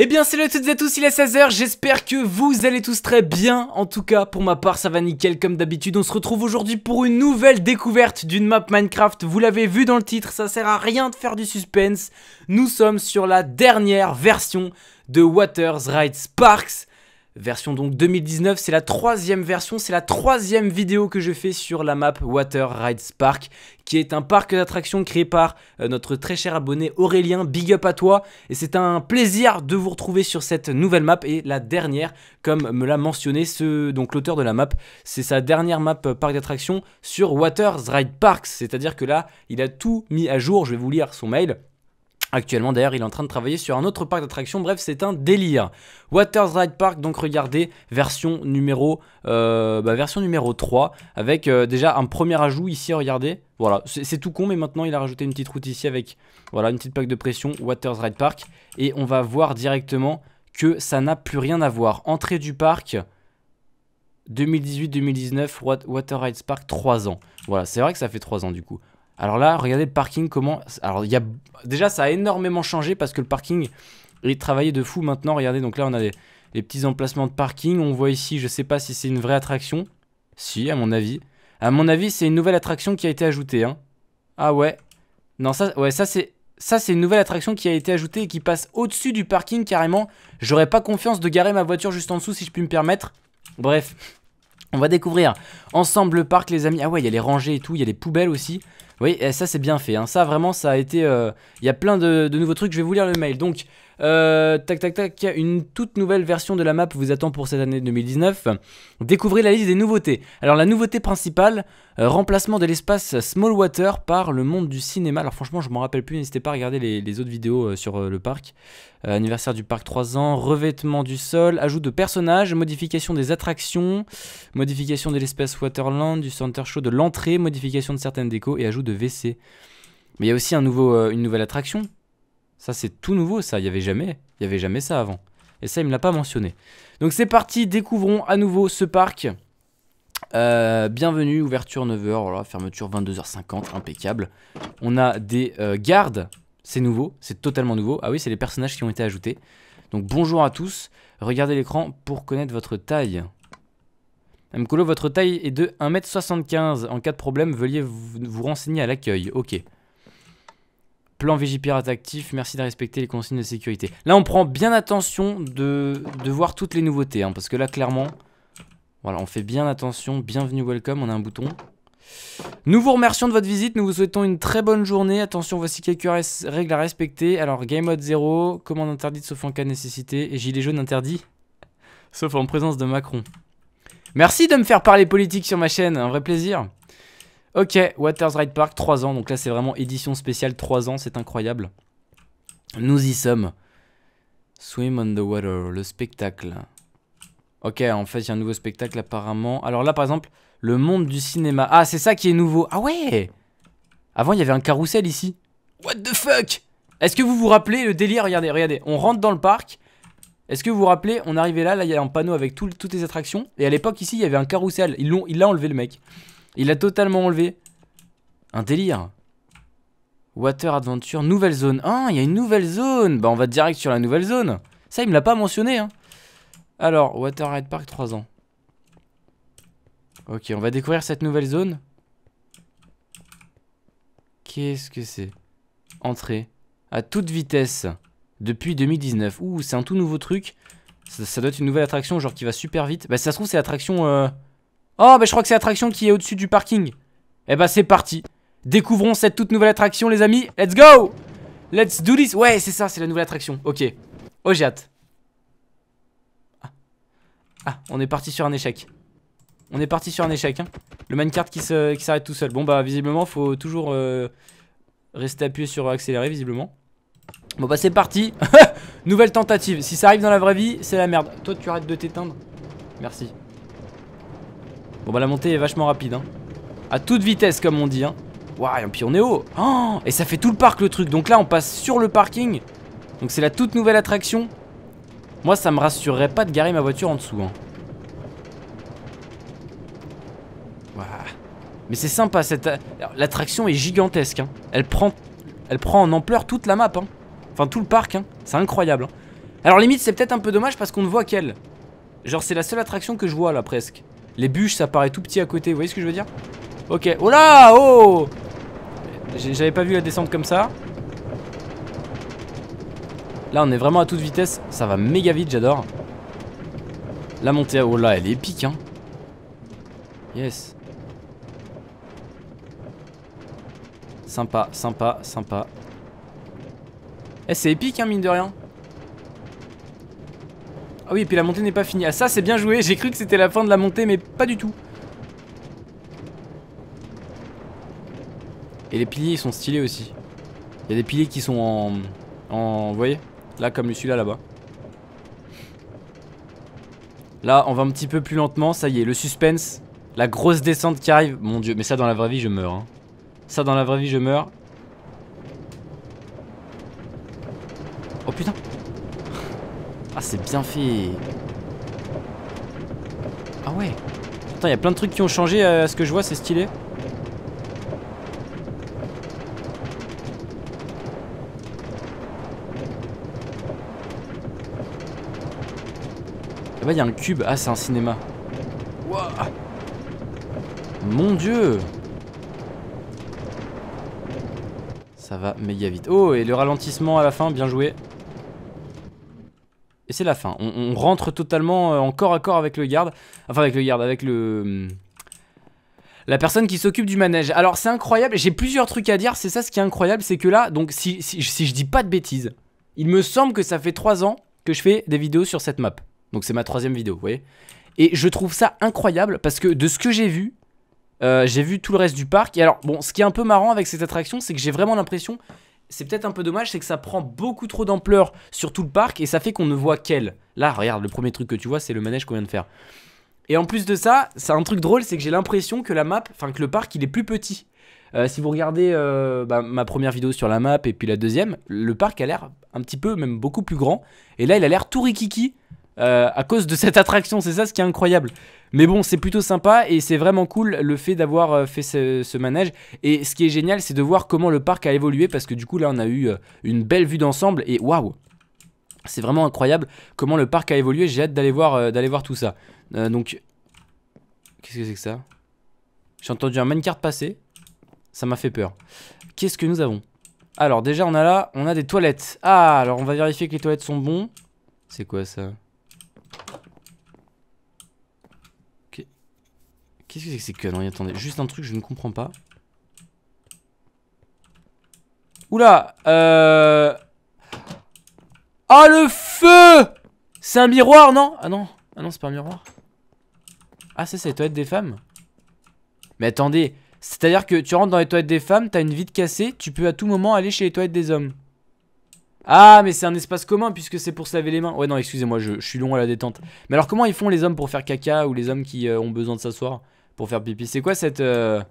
Eh bien salut à toutes et à tous, il est 16h, j'espère que vous allez tous très bien. En tout cas, pour ma part, ça va nickel comme d'habitude. On se retrouve aujourd'hui pour une nouvelle découverte d'une map Minecraft. Vous l'avez vu dans le titre, ça sert à rien de faire du suspense. Nous sommes sur la dernière version de Waters Ride Sparks Version donc 2019, c'est la troisième version, c'est la troisième vidéo que je fais sur la map Water Ride Park, qui est un parc d'attractions créé par euh, notre très cher abonné Aurélien, big up à toi, et c'est un plaisir de vous retrouver sur cette nouvelle map, et la dernière, comme me l'a mentionné ce, donc l'auteur de la map, c'est sa dernière map euh, parc d'attractions sur Waters Ride Parks, c'est-à-dire que là, il a tout mis à jour, je vais vous lire son mail, Actuellement d'ailleurs il est en train de travailler sur un autre parc d'attractions, bref c'est un délire. Waters Ride Park, donc regardez, version numéro, euh, bah, version numéro 3, avec euh, déjà un premier ajout ici, regardez. Voilà, c'est tout con mais maintenant il a rajouté une petite route ici avec voilà, une petite plaque de pression, Waters Ride Park. Et on va voir directement que ça n'a plus rien à voir. Entrée du parc, 2018-2019, Water Ride Park, 3 ans. Voilà, c'est vrai que ça fait 3 ans du coup. Alors là, regardez le parking, comment... Alors, il y a... Déjà, ça a énormément changé parce que le parking est travaillé de fou maintenant. Regardez, donc là, on a des, petits emplacements de parking. On voit ici, je sais pas si c'est une vraie attraction. Si, à mon avis. À mon avis, c'est une nouvelle attraction qui a été ajoutée. Hein. Ah ouais. Non, ça, ouais, ça c'est... Ça, c'est une nouvelle attraction qui a été ajoutée et qui passe au-dessus du parking carrément. J'aurais pas confiance de garer ma voiture juste en dessous si je puis me permettre. Bref, on va découvrir ensemble le parc, les amis. Ah ouais, il y a les rangées et tout, il y a les poubelles aussi. Oui, et ça c'est bien fait. Hein. Ça vraiment, ça a été... Euh, il y a plein de, nouveaux trucs. Je vais vous lire le mail. Donc, euh, tac tac tac, une toute nouvelle version de la map vous attend pour cette année 2019. Découvrez la liste des nouveautés. Alors la nouveauté principale, euh, remplacement de l'espace Small Water par le monde du cinéma. Alors franchement je m'en rappelle plus, n'hésitez pas à regarder les, autres vidéos sur le parc. anniversaire du parc 3 ans, revêtement du sol, ajout de personnages, modification des attractions, modification de l'espace Waterland, du center show de l'entrée, modification de certaines décos et ajout de WC. Mais il y a aussi une nouvelle attraction ça, c'est tout nouveau, ça. Il n'y avait jamais. Il y avait jamais ça avant. Et ça, il me l'a pas mentionné. Donc, c'est parti. Découvrons à nouveau ce parc. Euh, bienvenue, ouverture 9h, voilà, fermeture 22h50, impeccable. On a des euh, gardes, c'est nouveau, c'est totalement nouveau. Ah oui, c'est les personnages qui ont été ajoutés. Donc bonjour à tous, regardez l'écran pour connaître votre taille. Mkolo, votre taille est de 1m75. En cas de problème, veuillez vous renseigner à l'accueil. Ok. Plan Vigipirate actif, merci de respecter les consignes de sécurité. Là, on prend bien attention de, voir toutes les nouveautés, hein, parce que là, clairement, voilà, on fait bien attention. Bienvenue, welcome, on a un bouton. Nous vous remercions de votre visite, nous vous souhaitons une très bonne journée. Attention, voici quelques règles à respecter. Alors, game mode 0, commande interdite sauf en cas de nécessité, et gilet jaune interdit, sauf en présence de Macron. Merci de me faire parler politique sur ma chaîne, un vrai plaisir. Ok, Waters Ride Park, 3 ans. Donc là, c'est vraiment édition spéciale 3 ans. C'est incroyable. Nous y sommes. Swim on the water, le spectacle. Ok, en fait, il y a un nouveau spectacle apparemment. Alors là, par exemple, le monde du cinéma. Ah, c'est ça qui est nouveau. Ah ouais Avant, il y avait un carrousel ici. What the fuck Est-ce que vous vous rappelez le délire? Regardez, regardez. On rentre dans le parc. Est-ce que vous vous rappelez? On arrivait là, là, il y a un panneau avec toutes les attractions. Et à l'époque, ici, il y avait un carrousel. Il l'a enlevé, le mec. Il a totalement enlevé. Un délire. Water Adventure, nouvelle zone. Ah, il y a une nouvelle zone. Bah, on va direct sur la nouvelle zone. Ça, il me l'a pas mentionné. Hein. Alors, Water Ride Park, 3 ans. Ok, on va découvrir cette nouvelle zone. Qu'est-ce que c'est? Entrée. À toute vitesse. Depuis 2019. Ouh, c'est un tout nouveau truc. Ça, doit être une nouvelle attraction, genre qui va super vite. Bah, ça se trouve, c'est l'attraction... Euh, Oh, bah je crois que c'est l'attraction qui est au-dessus du parking. Eh bah c'est parti. Découvrons cette toute nouvelle attraction, les amis. Let's go Let's do this. Ouais, c'est ça, c'est la nouvelle attraction. Ok. Oh, j'ai hâte. Ah. ah. on est parti sur un échec. On est parti sur un échec. Hein. Le minecart qui s'arrête tout seul. Bon, bah, visiblement, faut toujours euh, rester appuyé sur accélérer, visiblement. Bon, bah, c'est parti. Nouvelle tentative. Si ça arrive dans la vraie vie, c'est la merde. Toi, tu arrêtes de t'éteindre. Merci. Bon bah la montée est vachement rapide hein. À toute vitesse comme on dit hein. Waouh et puis on est haut oh, Et ça fait tout le parc le truc Donc là on passe sur le parking Donc c'est la toute nouvelle attraction Moi ça me rassurerait pas de garer ma voiture en dessous hein. Mais c'est sympa cette L'attraction est gigantesque hein. Elle prend Elle prend en ampleur toute la map hein. Enfin tout le parc hein. C'est incroyable hein. Alors limite c'est peut-être un peu dommage parce qu'on ne voit qu'elle. Genre c'est la seule attraction que je vois là presque. Les bûches ça paraît tout petit à côté, vous voyez ce que je veux dire? Ok, oh là Oh J'avais pas vu la descente comme ça. Là on est vraiment à toute vitesse, ça va méga vite, j'adore. La montée, oh là elle est épique hein. Yes. Sympa, sympa, sympa. Eh c'est épique hein mine de rien. Ah oui et puis la montée n'est pas finie. Ah ça c'est bien joué, j'ai cru que c'était la fin de la montée mais pas du tout. Et les piliers ils sont stylés aussi. Il y a des piliers qui sont en... en vous voyez Là comme celui-là là-bas. Là on va un petit peu plus lentement, ça y est, le suspense. La grosse descente qui arrive. Mon dieu, mais ça dans la vraie vie je meurs. Hein. Ça dans la vraie vie je meurs. Oh putain Ah c'est bien fait. Ah ouais. Putain il y a plein de trucs qui ont changé euh, à ce que je vois c'est stylé. Là-bas il y a un cube. Ah c'est un cinéma. Mon dieu. Ça va méga vite. Oh, et le ralentissement à la fin, bien joué. Et c'est la fin. On, rentre totalement euh, en corps à corps avec le garde. Enfin, avec le garde, avec le... Hmm, la personne qui s'occupe du manège. Alors, c'est incroyable. J'ai plusieurs trucs à dire. C'est ça ce qui est incroyable. C'est que là, donc, si, si, je dis pas de bêtises, il me semble que ça fait 3 ans que je fais des vidéos sur cette map. Donc, c'est ma troisième vidéo, vous voyez. Et je trouve ça incroyable parce que de ce que j'ai vu, euh, j'ai vu tout le reste du parc. Et alors, bon, ce qui est un peu marrant avec cette attraction, c'est que j'ai vraiment l'impression, c'est peut-être un peu dommage, c'est que ça prend beaucoup trop d'ampleur sur tout le parc et ça fait qu'on ne voit qu'elle. Là, regarde, le premier truc que tu vois, c'est le manège qu'on vient de faire. Et en plus de ça, c'est un truc drôle, c'est que j'ai l'impression que la map, enfin que le parc, il est plus petit. Euh, si vous regardez euh, bah, ma première vidéo sur la map et puis la deuxième, le parc a l'air un petit peu, même beaucoup plus grand. Et là, il a l'air tout rikiki à cause de cette attraction. C'est ça ce qui est incroyable. Mais bon, c'est plutôt sympa et c'est vraiment cool le fait d'avoir euh, fait ce, manège. Et ce qui est génial, c'est de voir comment le parc a évolué parce que du coup, là, on a eu euh, une belle vue d'ensemble et waouh! C'est vraiment incroyable comment le parc a évolué. J'ai hâte d'aller voir, euh, d'aller voir tout ça. donc, qu'est-ce que c'est que ça? J'ai entendu un minecart passer. Ça m'a fait peur. Qu'est-ce que nous avons? Alors, déjà, on a là, on a des toilettes. Ah, alors on va vérifier que les toilettes sont bons. C'est quoi ça? Qu'est-ce que c'est que ces conneries Attendez, juste un truc, je ne comprends pas. Oula Euh... Oh le feu C'est un miroir, non? Ah non, ah non, c'est pas un miroir. Ah ça, c'est les toilettes des femmes Mais attendez, c'est-à-dire que tu rentres dans les toilettes des femmes, t'as une vide cassée, tu peux à tout moment aller chez les toilettes des hommes. Ah, mais c'est un espace commun puisque c'est pour se laver les mains. Ouais, non, excusez-moi, je, suis long à la détente. Mais alors, comment ils font les hommes pour faire caca ou les hommes qui euh, ont besoin de s'asseoir? Pour faire pipi. C'est quoi cette... Euh,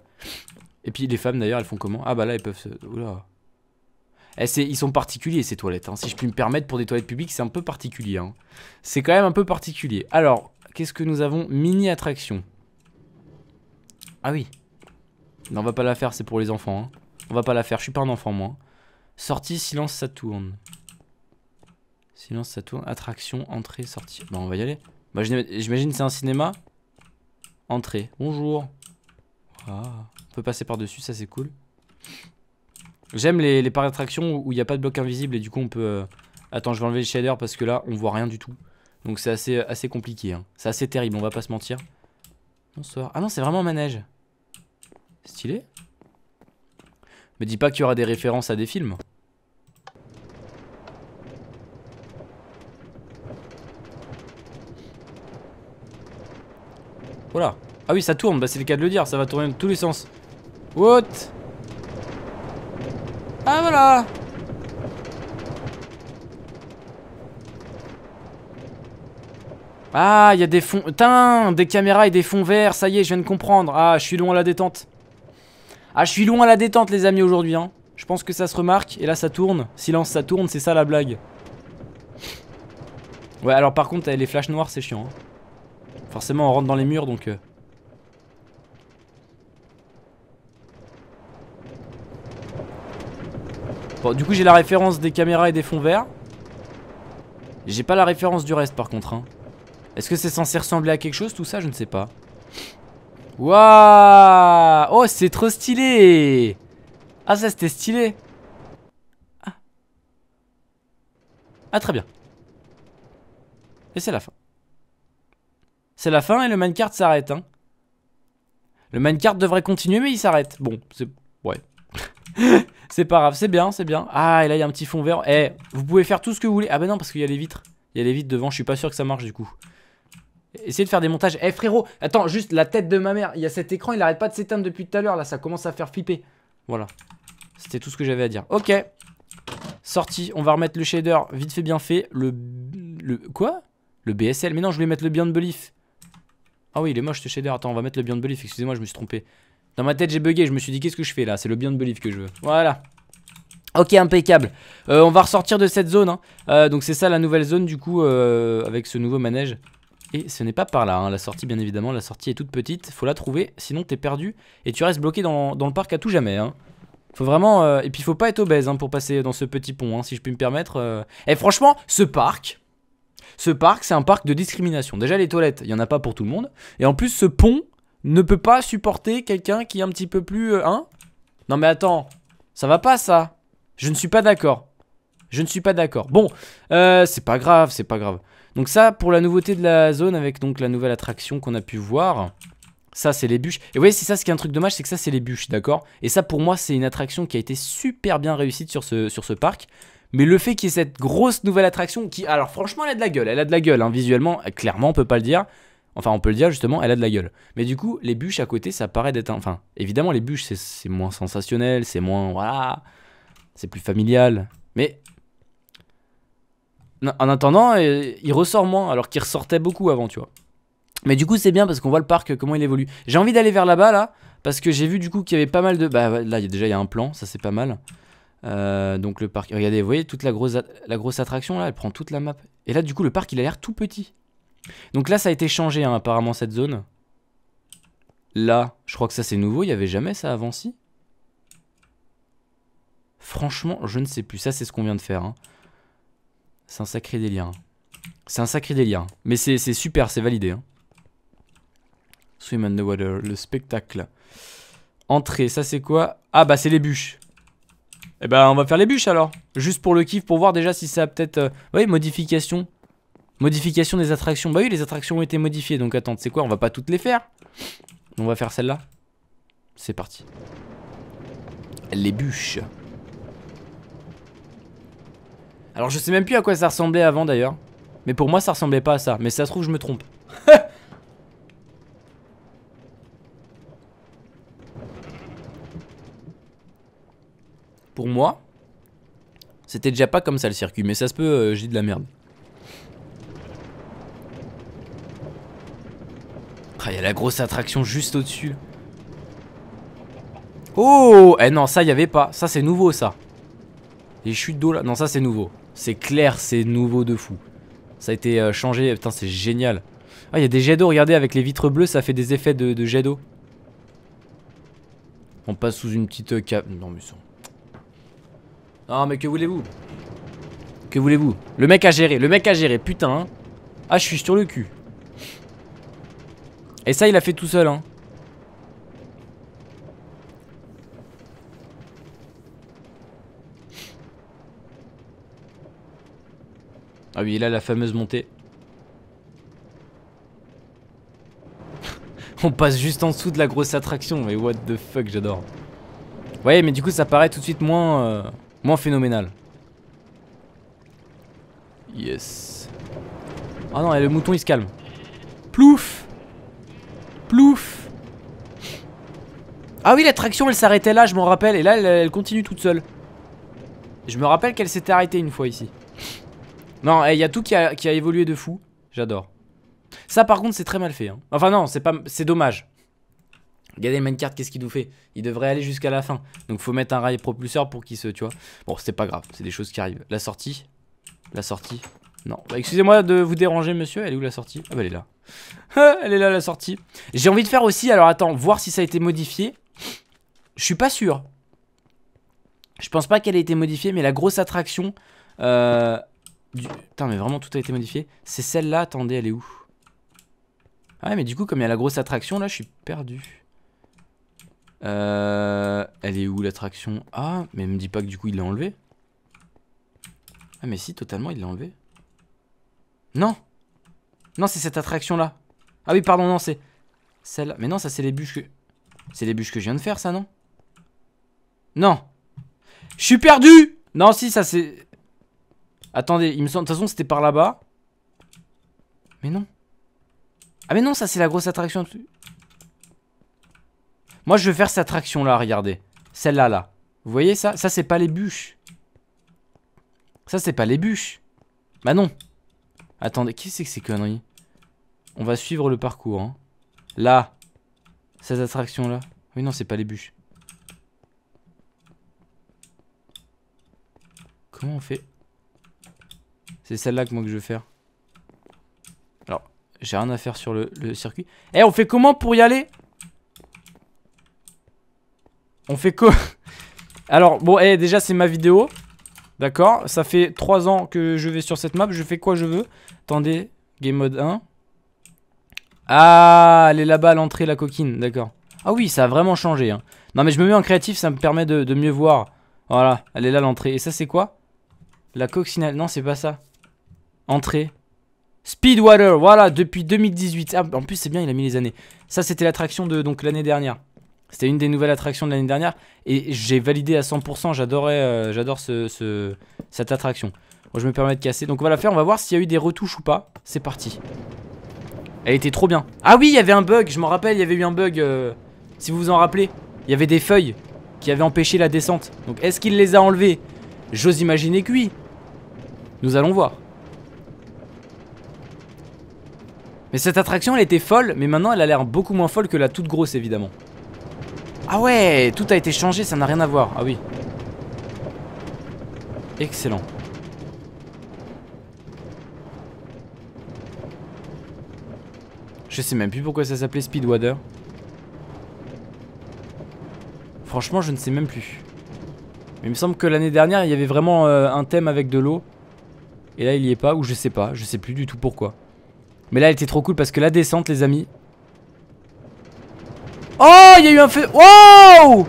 et puis les femmes d'ailleurs, elles font comment? Ah bah là, elles peuvent se... Oula. Eh, ils sont particuliers ces toilettes, hein. si je puis me permettre pour des toilettes publiques, c'est un peu particulier. Hein. C'est quand même un peu particulier. Alors, qu'est-ce que nous avons? Mini attraction. Ah oui. Non, on va pas la faire, c'est pour les enfants. Hein. On va pas la faire, je suis pas un enfant moi. Sortie, silence, ça tourne. Silence, ça tourne. Attraction, entrée, sortie. Bon, on va y aller. J'imagine c'est un cinéma? Entrée. Bonjour. On peut passer par-dessus, ça c'est cool. J'aime les, les parcs d'attraction où il n'y a pas de bloc invisible et du coup on peut... Euh, attends, je vais enlever le shader parce que là on voit rien du tout. Donc c'est assez, assez compliqué. Hein. C'est assez terrible, on va pas se mentir. Bonsoir. Ah non, c'est vraiment un manège. Stylé. Me dis pas qu'il y aura des références à des films. Voilà. Ah oui, ça tourne, bah c'est le cas de le dire, ça va tourner dans tous les sens. What? Ah voilà Ah, il y a des fonds... Putain, des caméras et des fonds verts, ça y est, je viens de comprendre. Ah, je suis loin à la détente. Ah, je suis loin à la détente, les amis, aujourd'hui. Hein. Je pense que ça se remarque. Et là, ça tourne. Silence, ça tourne, c'est ça la blague. Ouais, alors par contre, les flashs noirs, c'est chiant. Hein. Forcément, on rentre dans les murs, donc... Euh. Bon, du coup, j'ai la référence des caméras et des fonds verts. J'ai pas la référence du reste par contre. Hein. Est-ce que c'est censé ressembler à quelque chose tout ça? Je ne sais pas. Waouh Oh, c'est trop stylé Ah, ça c'était stylé ah. ah, très bien. Et c'est la fin. C'est la fin et le minecart s'arrête. Hein. Le minecart devrait continuer, mais il s'arrête. Bon, c'est... Ouais. c'est pas grave, c'est bien, c'est bien. Ah, et là, il y a un petit fond vert. Eh, vous pouvez faire tout ce que vous voulez. Ah bah non, parce qu'il y a les vitres. Il y a les vitres devant, je suis pas sûr que ça marche du coup. Essayez de faire des montages. Eh frérot, attends, juste la tête de ma mère. Il y a cet écran, il arrête pas de s'éteindre depuis tout à l'heure. Là, ça commence à faire flipper. Voilà. C'était tout ce que j'avais à dire. Ok. Sorti. On va remettre le shader vite fait, bien fait. Le. Le. Quoi? Le BSL. Mais non, je voulais mettre le Beyond Belief. Ah oui, il est moche ce shader. Attends, on va mettre le Beyond Belief. Excusez-moi, je me suis trompé. Dans ma tête, j'ai bugué. Je me suis dit, qu'est-ce que je fais là? C'est le Beyond Belief que je veux. Voilà. Ok, impeccable. Euh, on va ressortir de cette zone. Hein. Euh, donc c'est ça la nouvelle zone du coup euh, avec ce nouveau manège. Et ce n'est pas par là, hein. la sortie bien évidemment, la sortie est toute petite, faut la trouver, sinon t'es perdu et tu restes bloqué dans, le parc à tout jamais. Hein. Faut vraiment... et puis faut pas être obèse pour passer dans ce petit pont, si je puis me permettre. Et franchement, ce parc, ce parc c'est un parc de discrimination. Déjà les toilettes, il y en a pas pour tout le monde. Et en plus ce pont ne peut pas supporter quelqu'un qui est un petit peu plus... hein? Non mais attends, ça va pas ça je ne suis pas d'accord. Je ne suis pas d'accord. Bon, euh, c'est pas grave, c'est pas grave. Donc ça, pour la nouveauté de la zone, avec donc la nouvelle attraction qu'on a pu voir, ça c'est les bûches. Et vous voyez, c'est ça ce qui est un truc dommage, c'est que ça c'est les bûches, d'accord? Et ça pour moi, c'est une attraction qui a été super bien réussie sur ce, sur ce parc. Mais le fait qu'il y ait cette grosse nouvelle attraction qui, alors franchement, elle a de la gueule, elle a de la gueule, hein, visuellement, clairement, on peut pas le dire. Enfin, on peut le dire justement, elle a de la gueule. Mais du coup, les bûches à côté, ça paraît d'être... Enfin, évidemment, les bûches, c'est moins sensationnel, c'est moins... Voilà c'est plus familial. Mais en attendant, euh, il ressort moins alors qu'il ressortait beaucoup avant, tu vois. Mais du coup, c'est bien parce qu'on voit le parc, comment il évolue. J'ai envie d'aller vers là-bas, là, parce que j'ai vu du coup qu'il y avait pas mal de... Bah là, déjà, il y a un plan, ça c'est pas mal. Euh, donc le parc... Regardez, vous voyez, toute la grosse, la grosse attraction, là, elle prend toute la map. Et là, du coup, le parc, il a l'air tout petit. Donc là, ça a été changé, hein, apparemment, cette zone. Là, je crois que ça c'est nouveau, il y avait jamais ça avant, si? Franchement, je ne sais plus. Ça, c'est ce qu'on vient de faire. Hein. C'est un sacré délire. Hein. C'est un sacré délire. Mais c'est super, c'est validé. Hein. Swim underwater, le spectacle. Entrée, ça c'est quoi? Ah bah c'est les bûches. Eh ben on va faire les bûches alors. Juste pour le kiff, pour voir déjà si ça a peut-être... Euh... Oui, modification. Modification des attractions. Bah oui, les attractions ont été modifiées. Donc attends, c'est quoi On va pas toutes les faire. On va faire celle-là. C'est parti. Les bûches. Alors je sais même plus à quoi ça ressemblait avant d'ailleurs. Mais pour moi ça ressemblait pas à ça. Mais ça se trouve je me trompe. Pour moi, c'était déjà pas comme ça le circuit. Mais ça se peut, euh, j'ai de la merde. Ah, il y a la grosse attraction juste au-dessus. Oh Eh non, ça y avait pas. Ça c'est nouveau ça. Les chutes d'eau là. Non, ça c'est nouveau. C'est clair, c'est nouveau de fou. Ça a été euh, changé, putain c'est génial. Ah il y a des jets d'eau, regardez avec les vitres bleues ça fait des effets de, jets d'eau. On passe sous une petite euh, cap... Non mais ça... Non mais que voulez-vous? Que voulez-vous? Le mec a géré, le mec a géré, putain. Hein. Ah je suis sur le cul. Et ça il a fait tout seul hein. Ah oui, là, la fameuse montée. On passe juste en dessous de la grosse attraction, mais what the fuck, j'adore. Ouais, mais du coup, ça paraît tout de suite moins, euh, moins phénoménal. Yes. Ah non, et le mouton, il se calme. Plouf Plouf Ah oui, l'attraction, elle s'arrêtait là, je m'en rappelle. Et là, elle, elle continue toute seule. Je me rappelle qu'elle s'était arrêtée une fois ici. Non, il eh, y a tout qui a, évolué de fou. J'adore. Ça, par contre, c'est très mal fait. Hein. Enfin, non, c'est pas, c'est dommage. Regardez le qu'est-ce qu'il nous fait? Il devrait aller jusqu'à la fin. Donc, faut mettre un rail propulseur pour qu'il se, tu vois. Bon, c'est pas grave, c'est des choses qui arrivent. La sortie? La sortie? Non. Bah, excusez-moi de vous déranger, monsieur. Elle est où la sortie? Ah, bah, elle est là. elle est là, la sortie. J'ai envie de faire aussi, alors attends, voir si ça a été modifié. Je suis pas sûr. Je pense pas qu'elle ait été modifiée, mais la grosse attraction. Euh. Putain, mais vraiment, tout a été modifié. C'est celle-là, attendez, elle est où? Ah ouais, mais du coup, comme il y a la grosse attraction, là, je suis perdu. Euh... Elle est où, l'attraction? Ah, mais me dis pas que du coup, il l'a enlevé. Ah, mais si, totalement, il l'a enlevé. Non Non, c'est cette attraction-là. Ah oui, pardon, non, c'est celle-là. Mais non, ça, c'est les bûches que... C'est les bûches que je viens de faire, ça, non? Non Je suis perdu Non, si, ça, c'est... Attendez, il me semble... De toute façon, c'était par là-bas. Mais non. Ah mais non, ça, c'est la grosse attraction. Moi, je veux faire cette attraction-là, regardez. Celle-là, là. Vous voyez ça? Ça, c'est pas les bûches. Ça, c'est pas les bûches. Bah non. Attendez, qu'est-ce que c'est que ces conneries? On va suivre le parcours. Hein. Là. Cette attraction-là. Oui, non, c'est pas les bûches. Comment on fait? C'est celle-là que moi que je veux faire. Alors, j'ai rien à faire sur le, circuit. Eh, on fait comment pour y aller? On fait quoi Alors, bon, eh, déjà, c'est ma vidéo. D'accord Ça fait 3 ans que je vais sur cette map. Je fais quoi je veux. Attendez. Game mode 1. Ah, elle est là-bas à l'entrée, la coquine. D'accord. Ah oui, ça a vraiment changé. Hein. Non, mais je me mets en créatif, ça me permet de, mieux voir. Voilà, elle est là l'entrée. Et ça, c'est quoi? La coccinelle. Non, c'est pas ça. Entrée. Speedwater, voilà, depuis 2018. Ah, en plus, c'est bien, il a mis les années. Ça, c'était l'attraction de donc l'année dernière. C'était une des nouvelles attractions de l'année dernière. Et j'ai validé à 100%. J'adorais, euh, j'adore ce, cette attraction. Moi, je me permets de casser. Donc, on va la faire. On va voir s'il y a eu des retouches ou pas. C'est parti. Elle était trop bien. Ah oui, il y avait un bug. Je m'en rappelle, il y avait eu un bug. Euh, si vous vous en rappelez. Il y avait des feuilles qui avaient empêché la descente. Donc, est-ce qu'il les a enlevées? J'ose imaginer que oui. Nous allons voir. Mais cette attraction, elle était folle. Mais maintenant, elle a l'air beaucoup moins folle que la toute grosse, évidemment. Ah ouais, tout a été changé, ça n'a rien à voir. Ah oui. Excellent. Je sais même plus pourquoi ça s'appelait Speedwater. Franchement, je ne sais même plus. Mais il me semble que l'année dernière, il y avait vraiment euh, un thème avec de l'eau. Et là, il y est pas, ou je sais pas, je sais plus du tout pourquoi. Mais là, elle était trop cool parce que la descente, les amis, Oh, il y a eu un feu. Wow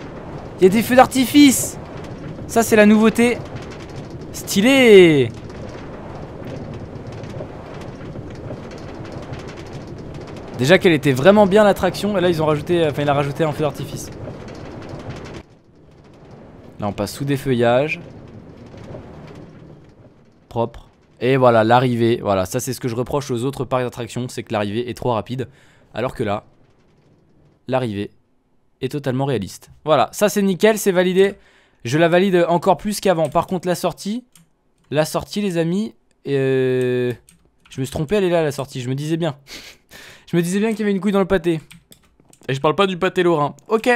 Il y a des feux d'artifice. Ça, c'est la nouveauté. Stylé. Déjà qu'elle était vraiment bien l'attraction et là ils ont rajouté enfin il a rajouté un feu d'artifice. Là on passe sous des feuillages. Propre. Et voilà l'arrivée, voilà ça c'est ce que je reproche aux autres parcs d'attractions, c'est que l'arrivée est trop rapide. Alors que là, l'arrivée est totalement réaliste. Voilà, ça c'est nickel, c'est validé. Je la valide encore plus qu'avant. Par contre, la sortie, la sortie, les amis, euh, je me suis trompé, elle est là, la sortie. Je me disais bien. je me disais bien qu'il y avait une couille dans le pâté. Et je parle pas du pâté lorrain. Ok,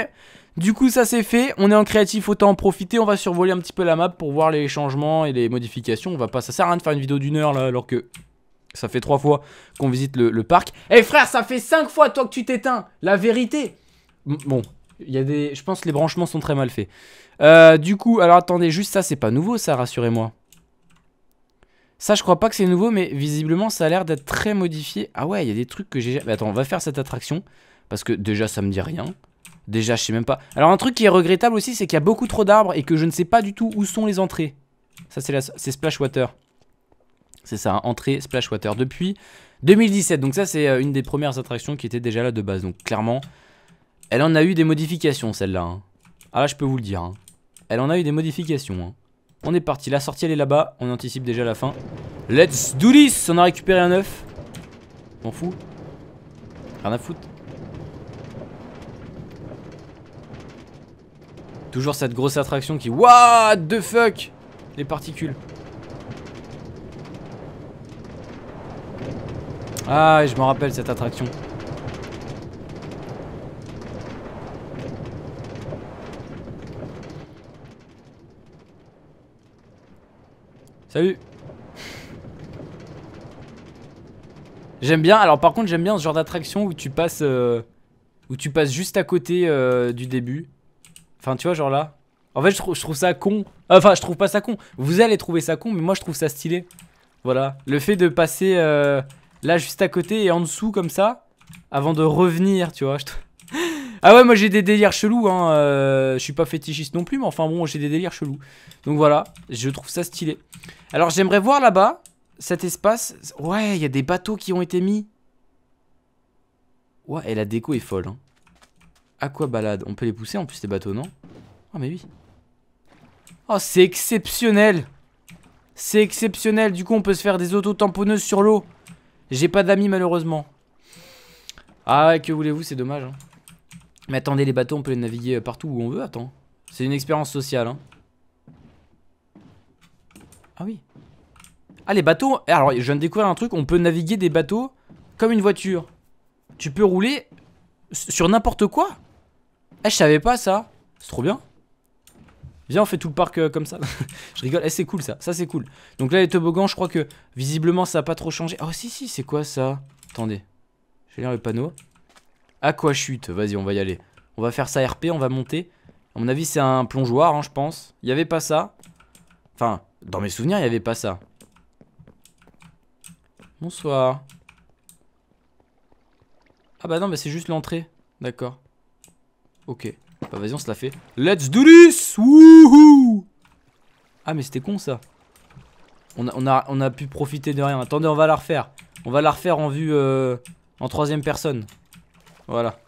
du coup, ça c'est fait. On est en créatif, autant en profiter. On va survoler un petit peu la map pour voir les changements et les modifications. On va pas, ça sert à rien de faire une vidéo d'une heure là, alors que ça fait trois fois qu'on visite le, parc. Eh frère, ça fait cinq fois toi que tu t'éteins. La vérité. Bon, il y a des... Je pense que les branchements sont très mal faits. Euh, du coup, alors attendez, juste ça, c'est pas nouveau ça, rassurez-moi. Ça, je crois pas que c'est nouveau, mais visiblement, ça a l'air d'être très modifié. Ah ouais, il y a des trucs que j'ai... Attends, on va faire cette attraction. Parce que déjà, ça me dit rien. Déjà, je sais même pas. Alors, un truc qui est regrettable aussi, c'est qu'il y a beaucoup trop d'arbres et que je ne sais pas du tout où sont les entrées. Ça, c'est la... Splashwater. C'est ça, hein, entrée Splashwater depuis 2017. Donc ça, c'est euh, une des premières attractions qui était déjà là de base. Donc clairement, elle en a eu des modifications, celle-là. Hein. Ah là, je peux vous le dire. Hein. Elle en a eu des modifications. On est parti. La sortie, elle est là-bas. On anticipe déjà la fin. Let's do this On a récupéré un œuf. M'en fous. Rien à foutre. Toujours cette grosse attraction qui... What the fuck? Les particules. Ah, je me rappelle cette attraction. Salut. J'aime bien, alors par contre j'aime bien ce genre d'attraction où tu passes euh, Où tu passes juste à côté euh, du début. Enfin tu vois genre là. En fait je trouve, ça con. Enfin je trouve pas ça con. Vous allez trouver ça con mais moi je trouve ça stylé. Voilà. Le fait de passer euh, là juste à côté et en dessous comme ça, avant de revenir, tu vois. ah ouais, moi j'ai des délires chelous, hein. Euh, je suis pas fétichiste non plus, mais enfin bon, j'ai des délires chelous. Donc voilà, je trouve ça stylé. Alors j'aimerais voir là-bas, cet espace. Ouais, il y a des bateaux qui ont été mis. Ouais, et la déco est folle. Hein. Aqua balade, on peut les pousser en plus les bateaux, non? Oh mais oui. Oh, c'est exceptionnel C'est exceptionnel, du coup on peut se faire des auto-tamponneuses sur l'eau. J'ai pas d'amis malheureusement. Ah que voulez-vous, c'est dommage. Hein. Mais attendez, les bateaux, on peut les naviguer partout où on veut, attends. C'est une expérience sociale. Hein. Ah oui. Ah, les bateaux... Alors, je viens de découvrir un truc, on peut naviguer des bateaux comme une voiture. Tu peux rouler sur n'importe quoi. Eh, je savais pas ça. C'est trop bien. Viens, on fait tout le parc euh, comme ça. je rigole. Eh, c'est cool ça. Ça, c'est cool. Donc là, les toboggans, je crois que visiblement, ça a pas trop changé. Oh, si, si, c'est quoi ça? Attendez. Je vais lire le panneau. Aqua chute. Vas-y, on va y aller. On va faire ça RP, on va monter. À mon avis, c'est un plongeoir, hein, je pense. Il y avait pas ça. Enfin, dans mes souvenirs, il y avait pas ça. Bonsoir. Ah bah non, mais c'est juste l'entrée. D'accord. Ok. Bah vas-y, on se la fait. Let's do this Wouhou Ah mais c'était con ça. On a, pu profiter de rien. Attendez, on va la refaire. On va la refaire en vue euh, en troisième personne. Voilà.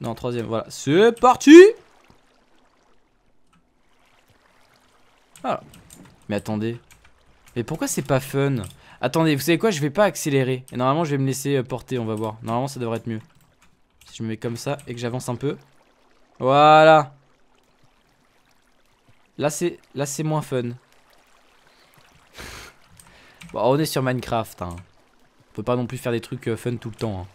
Non, troisième, voilà. C'est parti Voilà. Mais attendez. Mais pourquoi c'est pas fun? Attendez, vous savez quoi? Je vais pas accélérer. Et normalement, je vais me laisser euh, porter, on va voir. Normalement, ça devrait être mieux. Si je me mets comme ça et que j'avance un peu. Voilà. Là, c'est là c'est moins fun. bon, on est sur Minecraft. Hein. On peut pas non plus faire des trucs euh, fun tout le temps. Hein.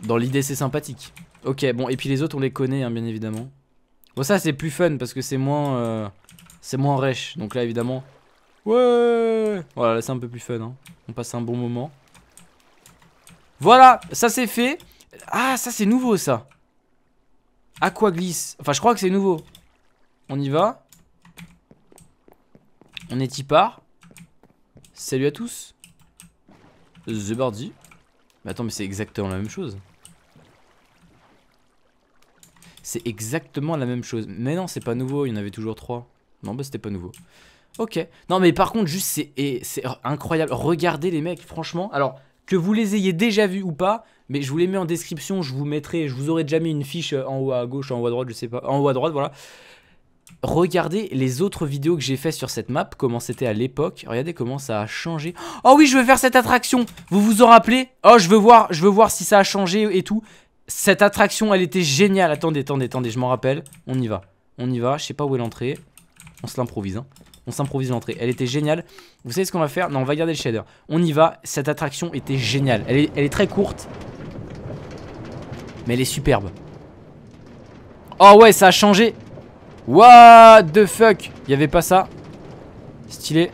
Dans l'idée, c'est sympathique. Ok, bon, et puis les autres, on les connaît, hein, bien évidemment. Bon, ça, c'est plus fun parce que c'est moins... Euh, c'est moins rêche. Donc là, évidemment, Ouais Voilà, là c'est un peu plus fun. Hein. On passe un bon moment. Voilà, ça c'est fait. Ah, ça c'est nouveau ça. Aqua glisse. Enfin, je crois que c'est nouveau. On y va. On est y part. Salut à tous. The Bardi. Mais attends, mais c'est exactement la même chose. C'est exactement la même chose. Mais non, c'est pas nouveau, il y en avait toujours trois. Non, bah c'était pas nouveau. Ok. Non, mais par contre, juste, c'est incroyable. Regardez les mecs, franchement. Alors, que vous les ayez déjà vus ou pas, mais je vous les mets en description. Je vous mettrai, je vous aurai déjà mis une fiche en haut à gauche, en haut à droite, je sais pas. En haut à droite, voilà. Regardez les autres vidéos que j'ai fait sur cette map, comment c'était à l'époque. Regardez comment ça a changé. Oh oui, je veux faire cette attraction. Vous vous en rappelez? Oh, je veux voir, je veux voir si ça a changé et tout. Cette attraction, elle était géniale. Attendez, attendez, attendez, je m'en rappelle. On y va. On y va. Je sais pas où est l'entrée. On se l'improvise. Hein. On s'improvise l'entrée. Elle était géniale. Vous savez ce qu'on va faire? Non, on va garder le shader. On y va. Cette attraction était géniale. Elle est très courte. Mais elle est superbe. Oh ouais, ça a changé. What the fuck? Il avait pas ça. Stylé.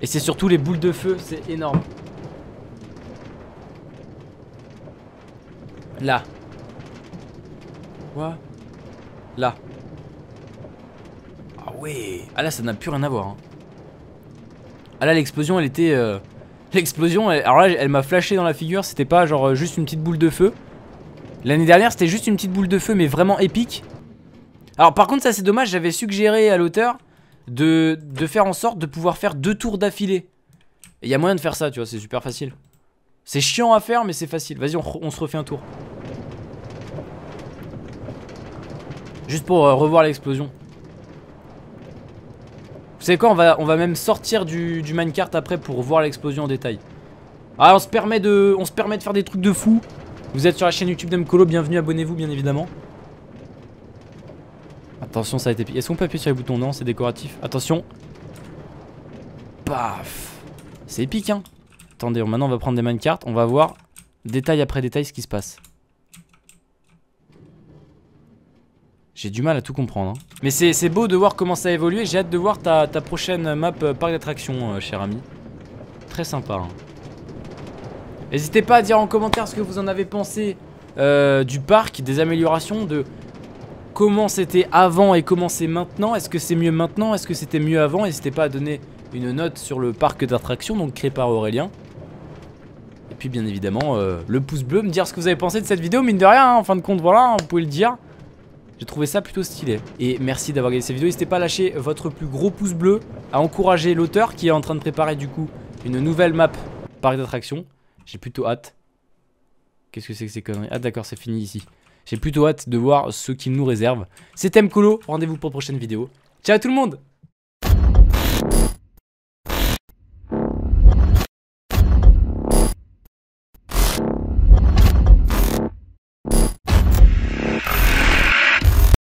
Et c'est surtout les boules de feu. C'est énorme. Là. Quoi? Là. Ah là ça n'a plus rien à voir hein. Ah là l'explosion elle était euh, L'explosion alors là elle m'a flashé dans la figure C'était pas genre euh, juste une petite boule de feu. L'année dernière c'était juste une petite boule de feu Mais vraiment épique. Alors par contre ça c'est dommage j'avais suggéré à l'auteur de, de faire en sorte de pouvoir faire deux tours d'affilée. Et il y a moyen de faire ça tu vois c'est super facile. C'est chiant à faire mais c'est facile. Vas-y on, se refait un tour. Juste pour euh, revoir l'explosion savez quoi, on va, on va même sortir du, du minecart après pour voir l'explosion en détail. Ah, on se, permet de, on se permet de faire des trucs de fou. Vous êtes sur la chaîne YouTube d'Emcolo, bienvenue, abonnez-vous bien évidemment. Attention, ça a été... Est-ce qu'on peut appuyer sur les boutons? Non, c'est décoratif. Attention. Paf. C'est épique, hein. Attendez, maintenant on va prendre des minecarts, on va voir détail après détail ce qui se passe. J'ai du mal à tout comprendre. Hein. Mais c'est beau de voir comment ça a évolué. J'ai hâte de voir ta, prochaine map euh, parc d'attractions, euh, cher ami. Très sympa. Hein. N'hésitez pas à dire en commentaire ce que vous en avez pensé euh, du parc, des améliorations, de... comment c'était avant et comment c'est maintenant. Est-ce que c'est mieux maintenant? Est-ce que c'était mieux avant? N'hésitez pas à donner une note sur le parc d'attractions, donc créé par Aurélien. Et puis bien évidemment, le pouce bleu, me dire ce que vous avez pensé de cette vidéo, mine de rien, hein, en fin de compte, voilà, vous pouvez le dire. J'ai trouvé ça plutôt stylé. Et merci d'avoir regardé cette vidéo. N'hésitez pas à lâcher votre plus gros pouce bleu, à encourager l'auteur qui est en train de préparer du coup une nouvelle map parc d'attractions. J'ai plutôt hâte. Qu'est-ce que c'est que ces conneries? Ah d'accord, c'est fini ici. J'ai plutôt hâte de voir ce qu'il nous réserve. C'était Mkolo, rendez-vous pour une prochaine vidéo. Ciao tout le monde